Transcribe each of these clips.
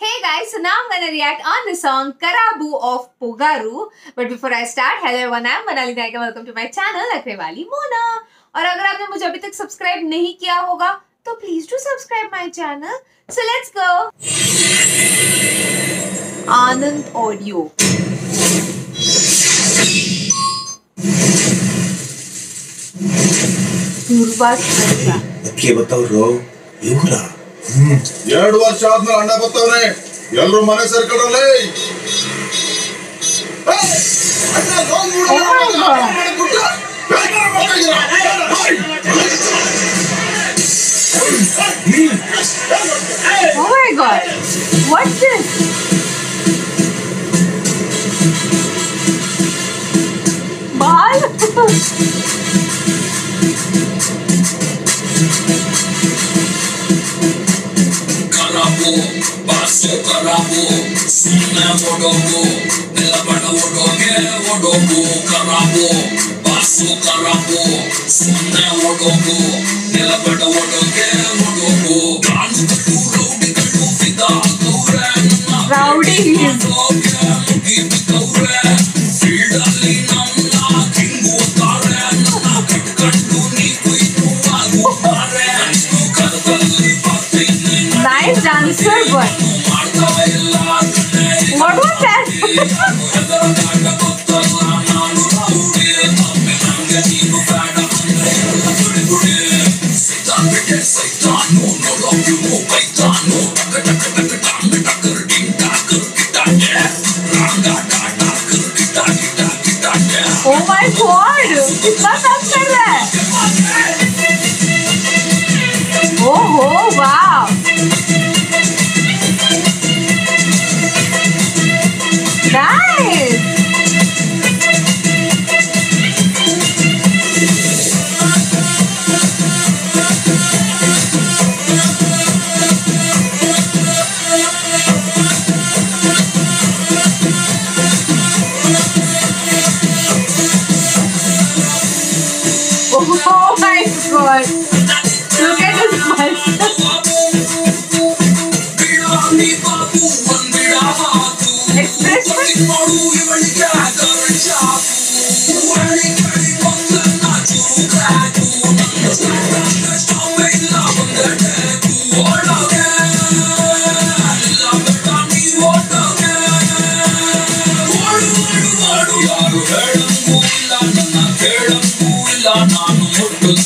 Hey guys, so now I'm gonna react on the song Karabu of Pogaru. But before I start, hello everyone, I'm Manali Naika. Welcome to my channel, Akrewali Mona. और अगर आपने मुझे अभी तक subscribe नहीं किया होगा तो please do subscribe my channel so let's go Anand audio Dhruva ये बताओ रो यू रहा ಎರಡು ವರ್ಷ ಆದ್ಮೇಲೆ ಅಣ್ಣ ಬರ್ತಾವ್ರೆ ಎಲ್ರು ಮನೆ ಸೇರ್ಕೊಂಡ್ರಲ್ಲೇ Oh my god. What's this? Ball? Barse Karabo, Suna Vodoko, Elabada Vodoke, Vodoko, Karabo, Barse Karabo, Suna Vodoko, Elabada Vodoke, Vodoko, Karabo, Barse Karabo, answer what? What was that? oh my god! It's not that Oh my god! Look at muscles. Expression.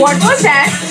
What was that?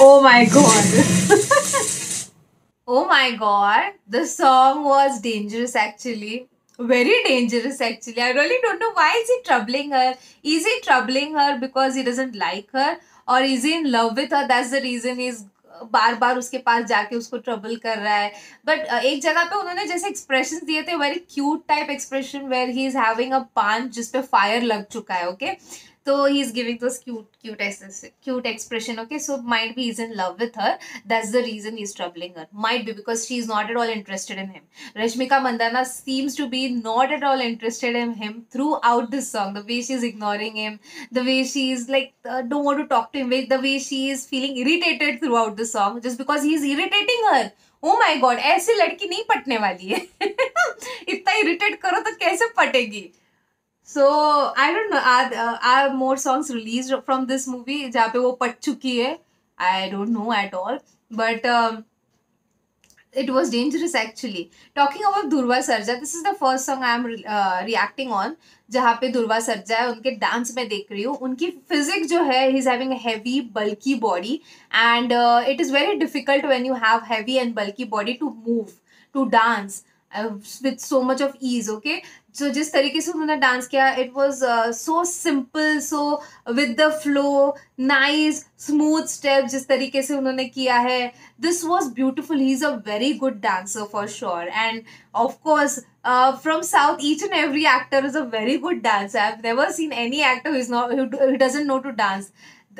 Oh my god. oh my god. The song was dangerous actually. Very dangerous actually. I really don't know why is he troubling her. Is he troubling her because he doesn't like her? Or is he in love with her? That's the reason he's बार बार उसके पास जाके उसको trouble कर रहा है but uh, एक जगह पे उन्होंने जैसे एक्सप्रेशन दिए थे very cute type expression where he is having a pan जिस पे फायर लग चुका है ओके तो he is giving this cute cute cute expression okay so might be is in love with her that's the reason he is troubling her might be because she is not at all interested in him Rashmika Mandanna seems to be not at all interested in him throughout this song the way she is ignoring him the way she is like don't want to talk to him the way she is feeling irritated throughout this song just because he is irritating her oh my god ऐसी लड़की नहीं पटने वाली है। इतना irritate करो तो कैसे पटेगी? So I don't know are are more songs release from this movie जहाँ पे वो पट चुकी है? I don't know at all but was dangerous actually. Talking about durva sarja this is the first song i am uh, reacting on जहाँ पे दुर्वा सरजा है उनके डांस में देख रही हूँ। उनकी फिजिक जो है he is having heavy bulky body and it is very difficult when you have heavy and bulky body to move to dance with so much of ease okay so so, जिस तरीके से उन्होंने dance किया it was so simple so with the flow nice smooth step जिस तरीके से उन्होंने किया है। This was beautiful he is a very good dancer for sure and of course from south each and every actor is a very good dance I have never seen any actor is not doesn't know to dance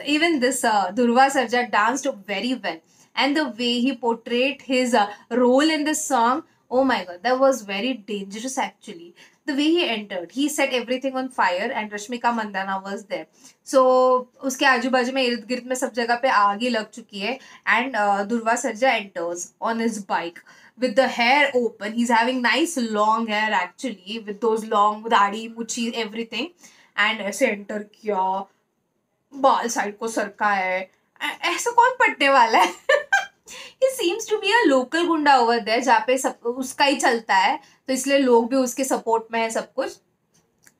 even this Dhruva Sarja dance very well and the way he portrait his role in this song oh my god that was very dangerous actually the way he entered he set everything on fire and rashmika mandana was there so उसके आजू बाजू में इर्द गिर्द में सब जगह पे आग ही लग चुकी है and Dhruva Sarja enters on his bike with the hair open. He's having nice long hair actually with those long dadhi muchhi everything and ऐसे enter किया बाल साइड को सरका है ऐसा कौन पटने वाला है he seems to be a local goonda over there जहाँ पे सब, उसका ही चलता है। तो इसलिए लोग भी उसके सपोर्ट में है सब कुछ।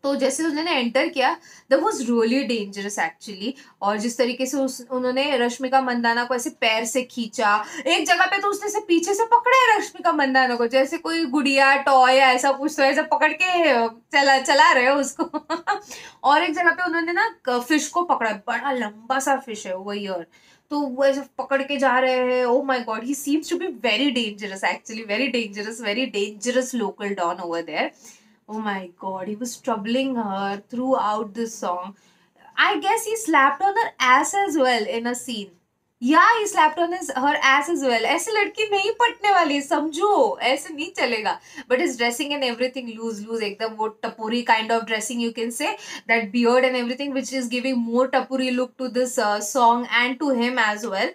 तो जैसे उन्होंने एंटर किया that was really dangerous actually और जिस तरीके से उस, उन्होंने रश्मिका मंदाना को ऐसे पैर से खींचा, एक जगह पे तो उसने से पीछे से पकड़ा है रश्मिका मंदाना को, जैसे कोई गुड़िया टॉय या ऐसा कुछ तो ऐसा पकड़ के, चला चला रहे हो उसको। और एक जगह पे उन्होंने ना फ़िश को पकड़ा। बड़ा लंबा सा फ़िश है वो ईयर तो वो ऐसे पकड़ के जा रहे हैं। ओ my god he seems to be very dangerous actually very dangerous very dangerous local don over there oh my god he was troubling her throughout this song I guess he slapped on her as as well in a scene या इस लैपटॉन is her as is well ऐसे लड़की नहीं पटने वाली, समझो, ऐसे नहीं चलेगा। But is dressing and everything loose loose एकदम वो tapori kind of dressing you can say that beard and everything which is giving more tapori look to this song and to him as well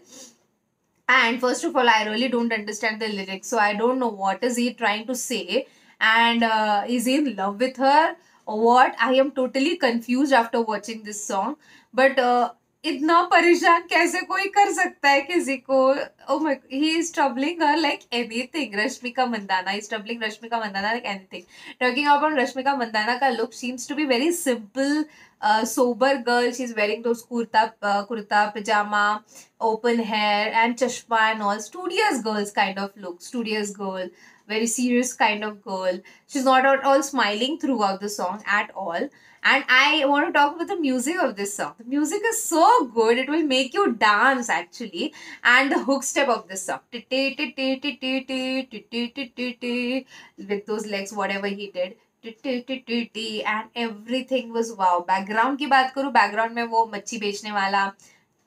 and first of all I really don't understand the lyrics so I don't know what is he trying to say and is in love with her what I am totally confuse after watching this song but इतना परेशान कैसे कोई कर सकता है किसी को? He is troubling like anything Rashmika Mandanna is troubling Rashmika Mandanna like anything talking about Rashmika Mandanna का look seems to be very simple sober girl she is wearing those kurta kurta pajama open hair and chashma and all studious girls kind of look studious girl. very serious kind of girl she's not at all smiling throughout the song at all and i want to talk about the music of this song the music is so good it will make you dance actually and the hook step of this song with those legs whatever he did and everything was wow background की बात करूँ background में वो मच्छी बेचने वाला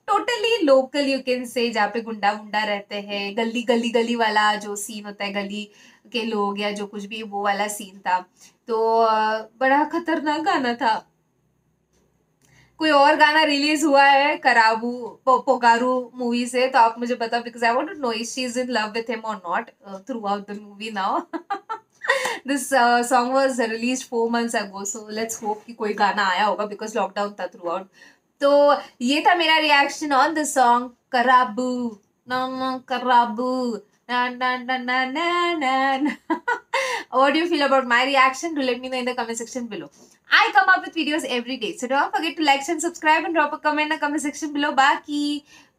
Totally local you can say जहाँ पे गुंडा गुंडा रहते हैं, गली गली गली वाला जो सीन होता है, गली के लोग या जो कुछ भी, वो वाला सीन था। तो बड़ा खतरनाक गाना था। कोई और गाना रिलीज़ हुआ है, कराबू पोकारू मूवी से तो आप मुझे बताओ because I want to know if she is in love with him or not throughout the movie now this song was release four months ago so let's hope कि कोई गाना आया होगा बिकॉज़ लॉकडाउन था थ्रू आउट तो ये था मेरा reaction on the song Karabu ना ना Karabu na na na na na na na. what do you feel about my reaction do let me know in the comment section below i come up with videos every day so don't forget to like and subscribe and drop a comment in the comment section below baki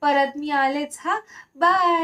parat mi let's ha bye